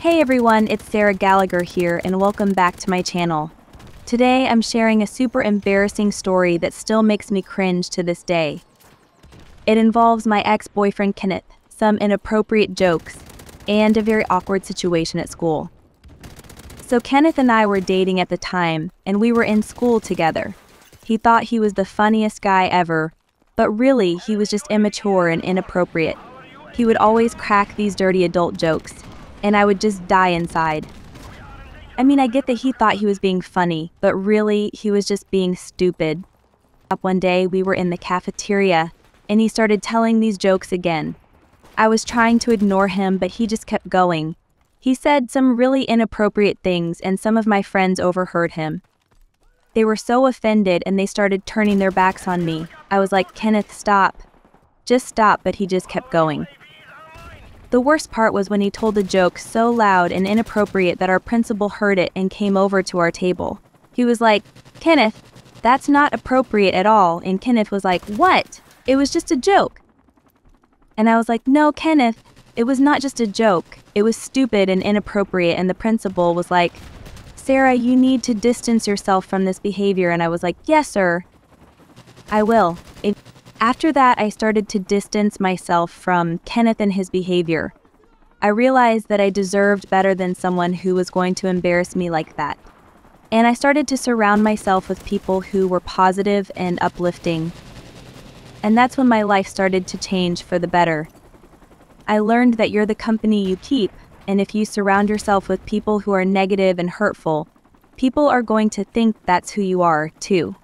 Hey everyone, it's Sarah Gallagher here and welcome back to my channel. Today I'm sharing a super embarrassing story that still makes me cringe to this day. It involves my ex-boyfriend Kenneth, some inappropriate jokes, and a very awkward situation at school. So Kenneth and I were dating at the time, and we were in school together. He thought he was the funniest guy ever, but really he was just immature and inappropriate. He would always crack these dirty adult jokes, and I would just die inside. I mean, I get that he thought he was being funny, but really, he was just being stupid. Up one day, we were in the cafeteria, and he started telling these jokes again. I was trying to ignore him, but he just kept going. He said some really inappropriate things, and some of my friends overheard him. They were so offended and they started turning their backs on me. I was like, Kenneth, stop. Just stop, but he just kept going. The worst part was when he told a joke so loud and inappropriate that our principal heard it and came over to our table. He was like, Kenneth, that's not appropriate at all. And Kenneth was like, What? It was just a joke. And I was like, No, Kenneth, it was not just a joke. It was stupid and inappropriate. And the principal was like, Sarah, you need to distance yourself from this behavior. And I was like, Yes, sir. I will. After that, I started to distance myself from Kenneth and his behavior. I realized that I deserved better than someone who was going to embarrass me like that. And I started to surround myself with people who were positive and uplifting. And that's when my life started to change for the better. I learned that you're the company you keep, and if you surround yourself with people who are negative and hurtful, people are going to think that's who you are, too.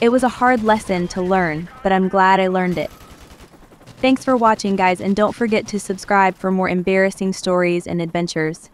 It was a hard lesson to learn, but I'm glad I learned it. Thanks for watching, guys, and don't forget to subscribe for more embarrassing stories and adventures.